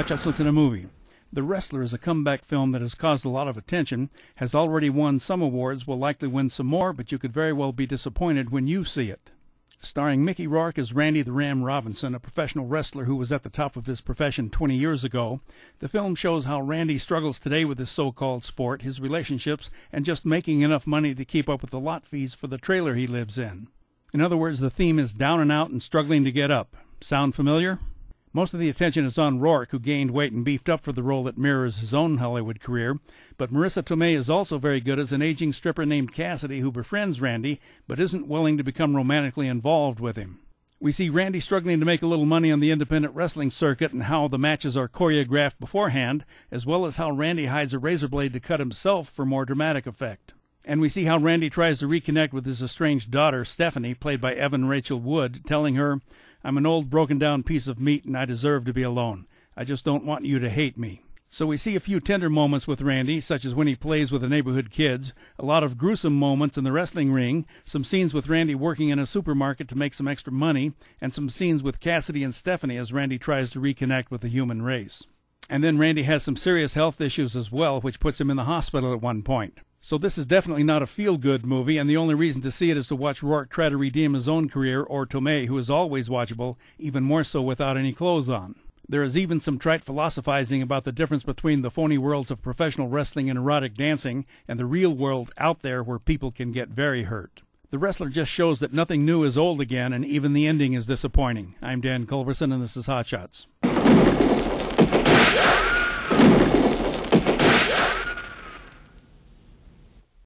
Hot looks at a movie. The Wrestler is a comeback film that has caused a lot of attention, has already won some awards, will likely win some more, but you could very well be disappointed when you see it. Starring Mickey Rourke as Randy the Ram Robinson, a professional wrestler who was at the top of his profession 20 years ago, the film shows how Randy struggles today with his so called sport, his relationships, and just making enough money to keep up with the lot fees for the trailer he lives in. In other words, the theme is down and out and struggling to get up. Sound familiar? Most of the attention is on Rourke, who gained weight and beefed up for the role that mirrors his own Hollywood career. But Marisa Tomei is also very good as an aging stripper named Cassidy who befriends Randy but isn't willing to become romantically involved with him. We see Randy struggling to make a little money on the independent wrestling circuit and how the matches are choreographed beforehand, as well as how Randy hides a razor blade to cut himself for more dramatic effect. And we see how Randy tries to reconnect with his estranged daughter, Stephanie, played by Evan Rachel Wood, telling her, I'm an old broken down piece of meat and I deserve to be alone. I just don't want you to hate me. So we see a few tender moments with Randy, such as when he plays with the neighborhood kids, a lot of gruesome moments in the wrestling ring, some scenes with Randy working in a supermarket to make some extra money, and some scenes with Cassidy and Stephanie as Randy tries to reconnect with the human race. And then Randy has some serious health issues as well, which puts him in the hospital at one point. So this is definitely not a feel-good movie, and the only reason to see it is to watch Rourke try to redeem his own career, or Tomei, who is always watchable, even more so without any clothes on. There is even some trite philosophizing about the difference between the phony worlds of professional wrestling and erotic dancing and the real world out there where people can get very hurt. The wrestler just shows that nothing new is old again, and even the ending is disappointing. I'm Dan Culverson, and this is Hot Shots.